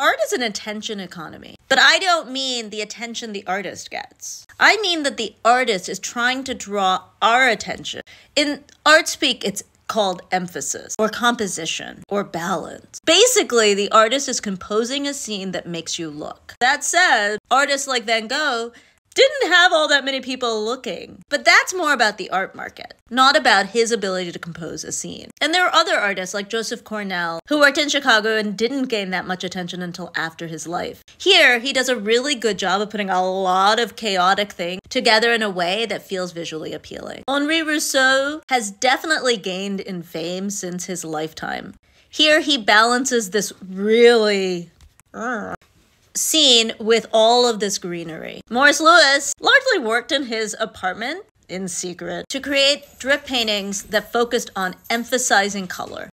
Art is an attention economy, but I don't mean the attention the artist gets. I mean that the artist is trying to draw our attention. In art speak, it's called emphasis or composition or balance. Basically, the artist is composing a scene that makes you look. That said, artists like Van Gogh didn't have all that many people looking. But that's more about the art market, not about his ability to compose a scene. And there are other artists like Joseph Cornell who worked in Chicago and didn't gain that much attention until after his life. Here, he does a really good job of putting a lot of chaotic things together in a way that feels visually appealing. Henri Rousseau has definitely gained in fame since his lifetime. Here, he balances this really uh, scene with all of this greenery. Morris Louis largely worked in his apartment in secret to create drip paintings that focused on emphasizing color.